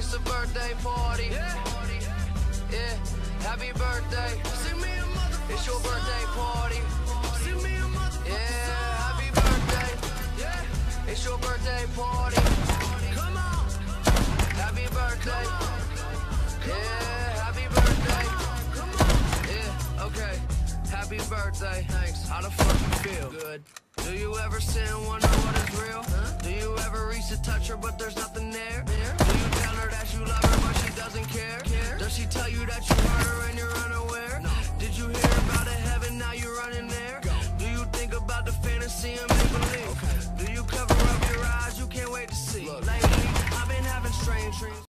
It's a birthday party. Yeah. Happy birthday. It's your birthday party. Yeah. Happy birthday. Yeah. It's your birthday party. Come on. Happy birthday. Yeah. Happy birthday. Come on. Yeah. Okay. Happy birthday. Thanks. How the fuck you feel? Good. Do you ever sit and wonder what is real? Do you ever reach to touch her but there's nothing there? Does she tell you that you hurt her and you're unaware? Did you hear about a heaven now you're running there? Do you think about the fantasy and make believe? Do you cover up your eyes? You can't wait to see. Lately, I've been having strange dreams.